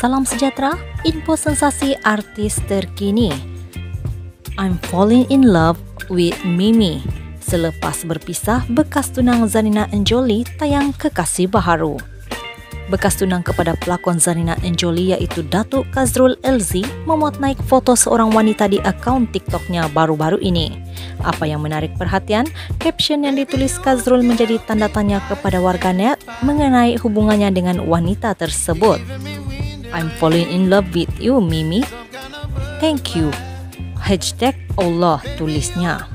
Salam sejahtera, info sensasi artis terkini. I'm falling in love with Mimi. Selepas berpisah, bekas tunang Zanina Anjoli tayang kekasih baharu. Bekas tunang kepada pelakon Zanina Anjoli iaitu Datuk Kazrul Elzi memuat naik foto seorang wanita di akaun TikToknya baru-baru ini. Apa yang menarik perhatian, caption yang ditulis Kazrul menjadi tanda tanya kepada warganet mengenai hubungannya dengan wanita tersebut. I'm falling in love with you, Mimi. Thank you. Hashtag Allah tulisnya.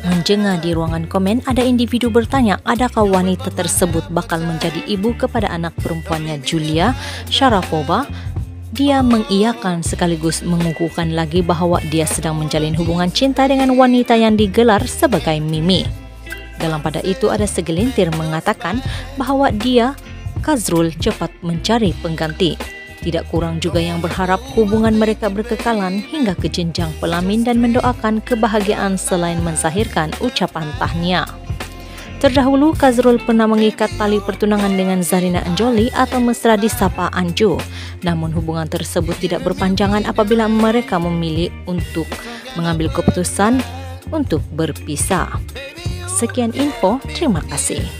Menjengah di ruangan komen, ada individu bertanya adakah wanita tersebut bakal menjadi ibu kepada anak perempuannya Julia Sharapova. Dia mengiyakan sekaligus mengukuhkan lagi bahawa dia sedang menjalin hubungan cinta dengan wanita yang digelar sebagai Mimi. Dalam pada itu ada segelintir mengatakan bahawa dia, Kazrul, cepat mencari pengganti. Tidak kurang juga yang berharap hubungan mereka berkekalan hingga ke jenjang pelamin dan mendoakan kebahagiaan selain mensahirkan ucapan tahniah. Terdahulu, Kazrul pernah mengikat tali pertunangan dengan Zarina Anjoli atau mesra disapa Anju. Namun hubungan tersebut tidak berpanjangan apabila mereka memilih untuk mengambil keputusan untuk berpisah. Sekian info, terima kasih.